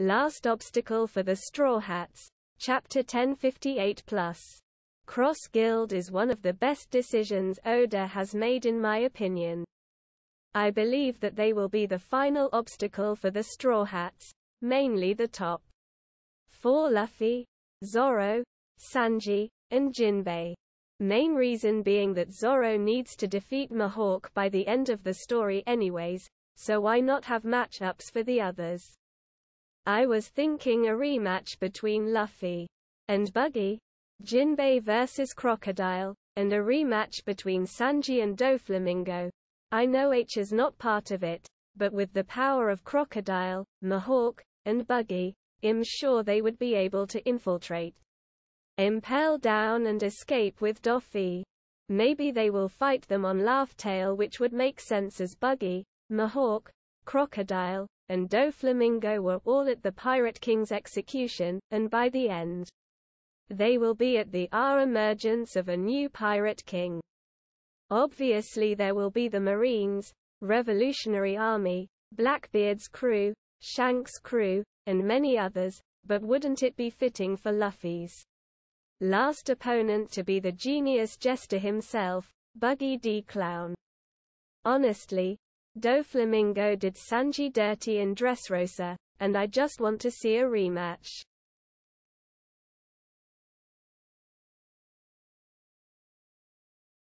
Last obstacle for the Straw Hats, Chapter 1058 plus. Cross Guild is one of the best decisions Oda has made in my opinion. I believe that they will be the final obstacle for the Straw Hats, mainly the top four Luffy, Zoro, Sanji, and Jinbei. Main reason being that Zoro needs to defeat Mihawk by the end of the story anyways, so why not have matchups for the others? I was thinking a rematch between Luffy and Buggy, Jinbei vs Crocodile, and a rematch between Sanji and Doflamingo. I know H is not part of it, but with the power of Crocodile, Mihawk, and Buggy, I'm sure they would be able to infiltrate, impel down and escape with Doffy. Maybe they will fight them on Laugh Tale which would make sense as Buggy, Mihawk, Crocodile, and Doflamingo were all at the Pirate King's execution, and by the end, they will be at the R emergence of a new Pirate King. Obviously there will be the Marines, Revolutionary Army, Blackbeard's crew, Shanks' crew, and many others, but wouldn't it be fitting for Luffy's last opponent to be the genius jester himself, Buggy D. Clown? Honestly, Doflamingo did Sanji dirty in Dressrosa, and I just want to see a rematch.